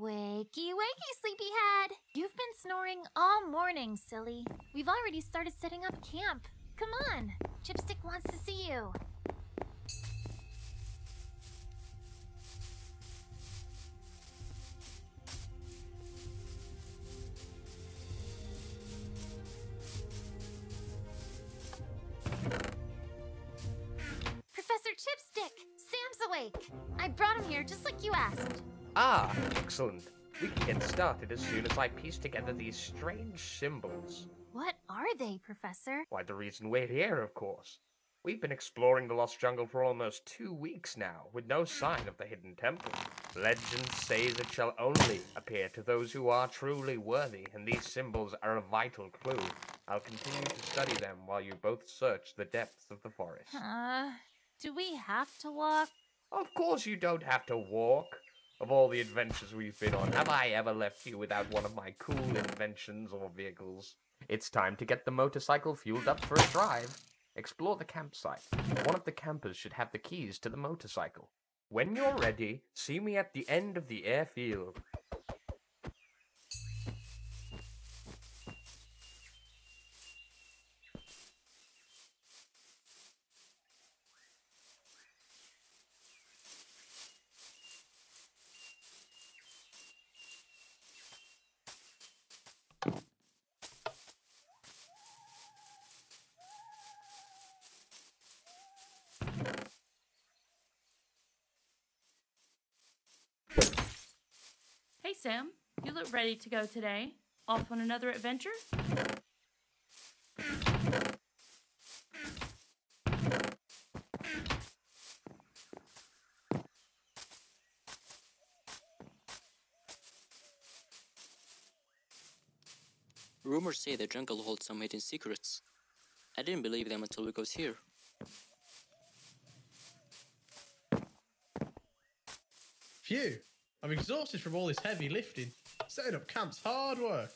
Wakey, wakey, sleepyhead! You've been snoring all morning, silly. We've already started setting up camp. Come on, Chipstick wants to see you. Professor Chipstick! Sam's awake! I brought him here just like you asked. Ah, excellent. We can get started as soon as I piece together these strange symbols. What are they, Professor? Why, the reason we're here, of course. We've been exploring the Lost Jungle for almost two weeks now, with no sign of the hidden temple. Legends say that shall only appear to those who are truly worthy, and these symbols are a vital clue. I'll continue to study them while you both search the depths of the forest. Uh, do we have to walk? Of course you don't have to walk. Of all the adventures we've been on, have I ever left you without one of my cool inventions or vehicles? It's time to get the motorcycle fueled up for a drive. Explore the campsite. One of the campers should have the keys to the motorcycle. When you're ready, see me at the end of the airfield. Sam, you look ready to go today. Off on another adventure? Rumors say the jungle holds some hidden secrets. I didn't believe them until we got here. Phew, I'm exhausted from all this heavy lifting. Setting up camp's hard work.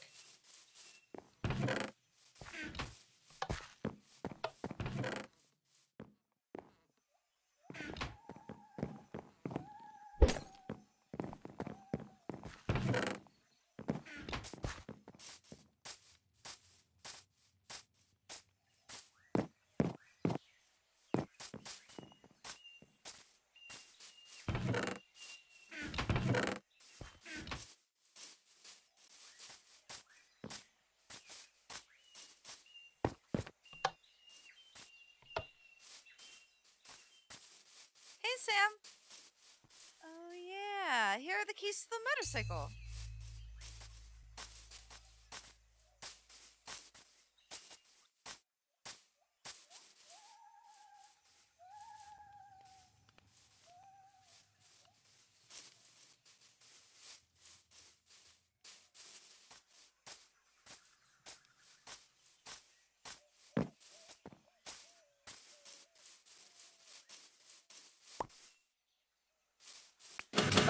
Hey, Sam. Oh, yeah. Here are the keys to the motorcycle.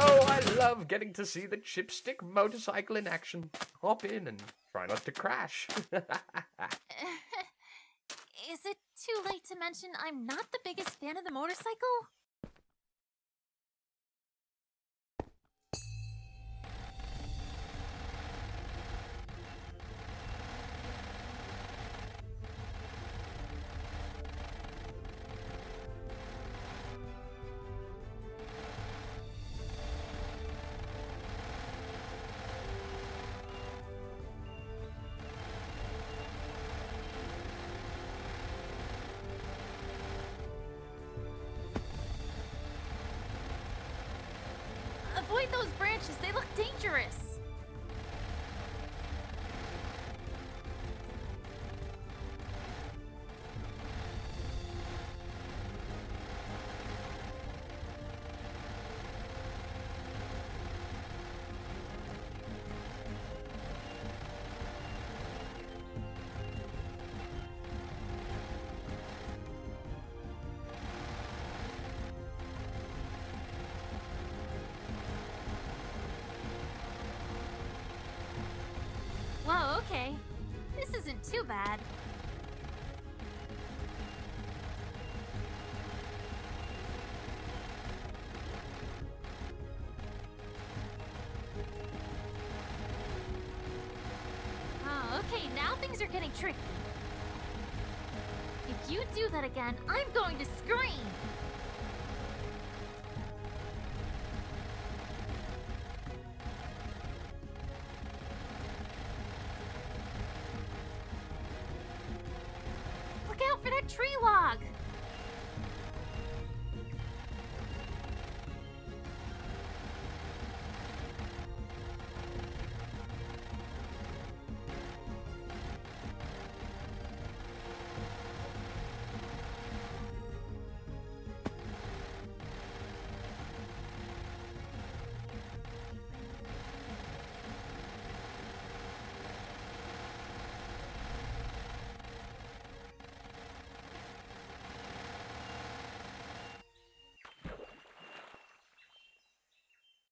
Oh, I love getting to see the chipstick motorcycle in action. Hop in and try not to crash. Is it too late to mention I'm not the biggest fan of the motorcycle? Avoid those branches, they look dangerous. Okay, this isn't too bad. Oh, okay, now things are getting tricky. If you do that again, I'm going to scream! Tree log!